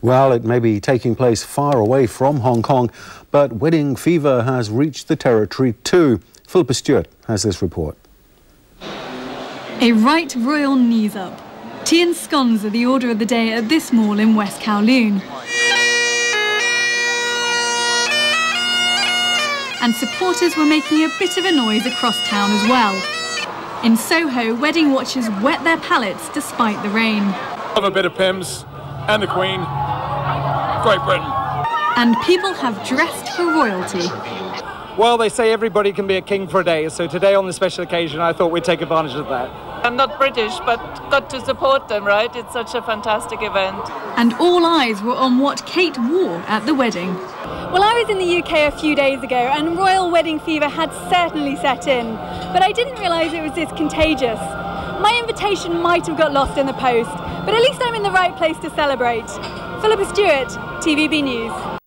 Well, it may be taking place far away from Hong Kong, but wedding fever has reached the territory too. Philippa Stewart has this report. A right royal knees up. Tea and scones are the order of the day at this mall in West Kowloon. And supporters were making a bit of a noise across town as well. In Soho, wedding watchers wet their palates despite the rain. Love a bit of Pimm's and the Queen. Great Britain. And people have dressed for royalty. Well, they say everybody can be a king for a day, so today on this special occasion, I thought we'd take advantage of that. I'm not British, but got to support them, right? It's such a fantastic event. And all eyes were on what Kate wore at the wedding. Well, I was in the UK a few days ago, and royal wedding fever had certainly set in, but I didn't realise it was this contagious. My invitation might have got lost in the post, but at least I'm in the right place to celebrate. Philippa Stewart, TVB News.